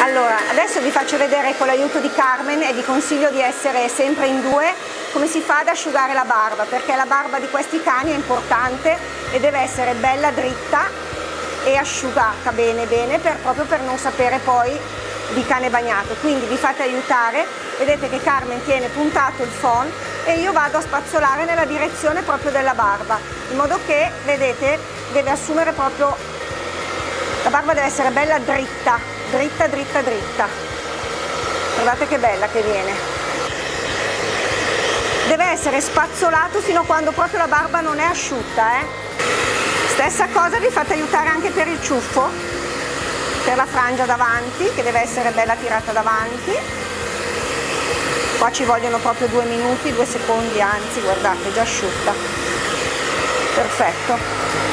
Allora, adesso vi faccio vedere con l'aiuto di Carmen e vi consiglio di essere sempre in due come si fa ad asciugare la barba, perché la barba di questi cani è importante e deve essere bella dritta e asciugata bene bene per, proprio per non sapere poi di cane bagnato. Quindi vi fate aiutare, vedete che Carmen tiene puntato il phon e io vado a spazzolare nella direzione proprio della barba, in modo che, vedete, deve assumere proprio, la barba deve essere bella dritta, dritta, dritta, dritta. Guardate che bella che viene. Deve essere spazzolato fino a quando proprio la barba non è asciutta. Eh? Stessa cosa vi fate aiutare anche per il ciuffo, per la frangia davanti, che deve essere bella tirata davanti. Qua ci vogliono proprio due minuti, due secondi, anzi, guardate, già asciutta. Perfetto.